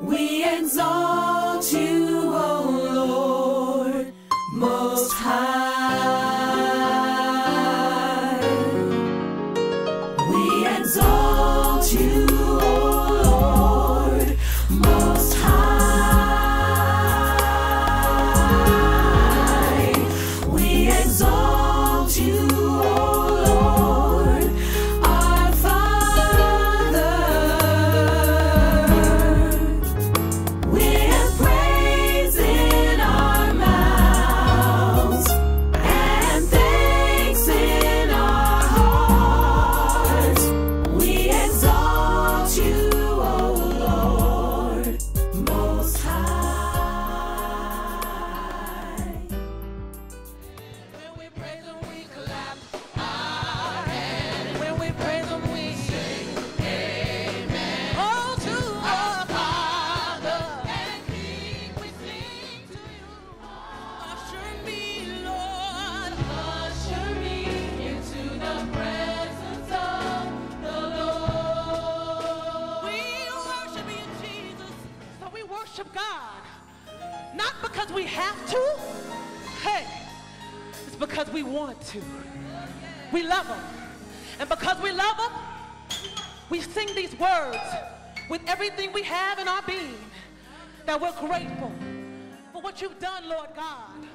we exalt. God. Not because we have to. Hey, it's because we want to. We love him. And because we love him, we sing these words with everything we have in our being that we're grateful for what you've done, Lord God.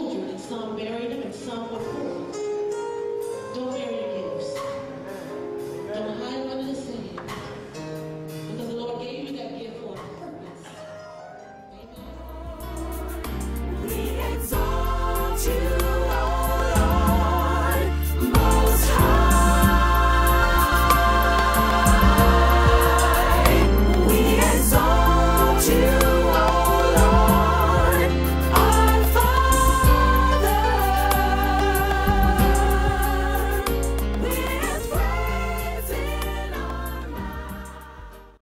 children, and some bury them, and some were poor. Don't bury your gifts. Don't hide them under the sand. Because the Lord gave you that gift for a purpose. Amen. We exalt you.